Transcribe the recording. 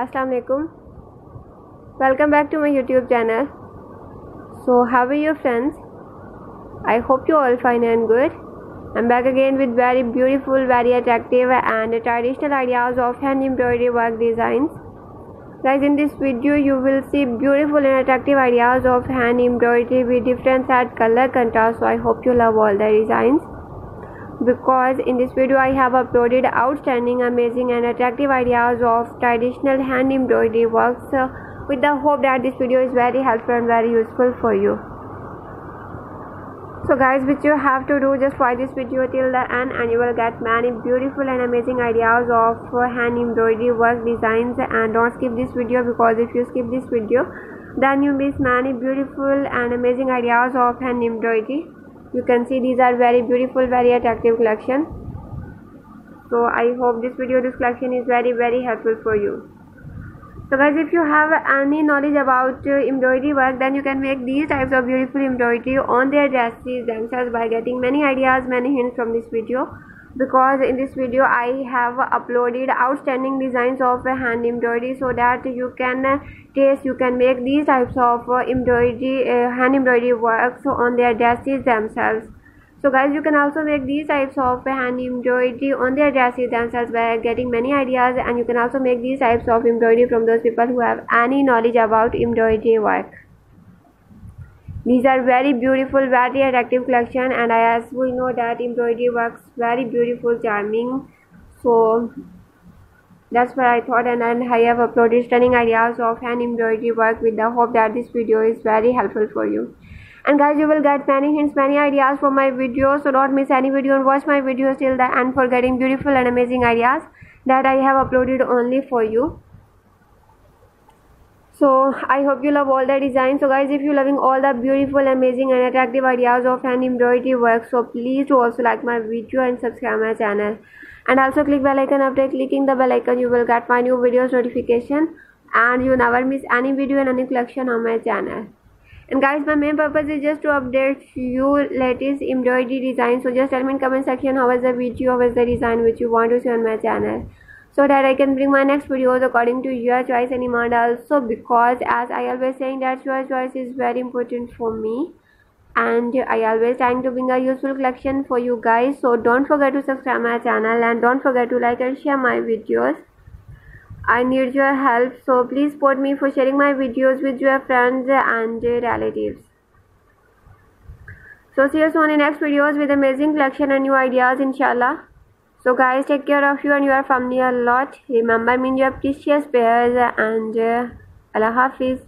Assalamu alaikum. Welcome back to my YouTube channel. So, how are you, friends? I hope you all fine and good. I'm back again with very beautiful, very attractive, and traditional ideas of hand embroidery work designs. Guys, in this video, you will see beautiful and attractive ideas of hand embroidery with different sad color contrast. So, I hope you love all the designs because in this video I have uploaded outstanding, amazing and attractive ideas of traditional hand embroidery works uh, with the hope that this video is very helpful and very useful for you. So guys which you have to do just watch this video till the end and you will get many beautiful and amazing ideas of uh, hand embroidery work designs and don't skip this video because if you skip this video then you miss many beautiful and amazing ideas of hand embroidery you can see these are very beautiful very attractive collection. So i hope this video this collection is very very helpful for you. So guys if you have any knowledge about uh, embroidery work then you can make these types of beautiful embroidery on their dresses themselves by getting many ideas many hints from this video because in this video I have uploaded outstanding designs of hand embroidery so that you can taste you can make these types of embroidery uh, hand embroidery works on their dresses themselves. So guys you can also make these types of hand embroidery on their dresses themselves by getting many ideas and you can also make these types of embroidery from those people who have any knowledge about embroidery work these are very beautiful very attractive collection and as we know that embroidery works very beautiful charming. So that's what i thought and, and i have uploaded stunning ideas of hand embroidery work with the hope that this video is very helpful for you. And guys you will get many hints many ideas from my videos so don't miss any video and watch my videos till the end for getting beautiful and amazing ideas that i have uploaded only for you so i hope you love all the designs. So guys if you're loving all the beautiful amazing and attractive ideas of hand embroidery work so please do also like my video and subscribe my channel. And also click bell icon after clicking the bell icon you will get my new videos notification. And you never miss any video and any collection on my channel. And guys my main purpose is just to update you latest embroidery design. So just tell me in comment section how was the video how was the design which you want to see on my channel so that I can bring my next videos according to your choice and demand also because as I always saying that your choice is very important for me. And I always trying to bring a useful collection for you guys. So don't forget to subscribe my channel and don't forget to like and share my videos. I need your help so please support me for sharing my videos with your friends and relatives. So see you soon in next videos with amazing collection and new ideas inshallah so guys take care of you and your family a lot. Remember me in your precious prayers and uh, allah hafiz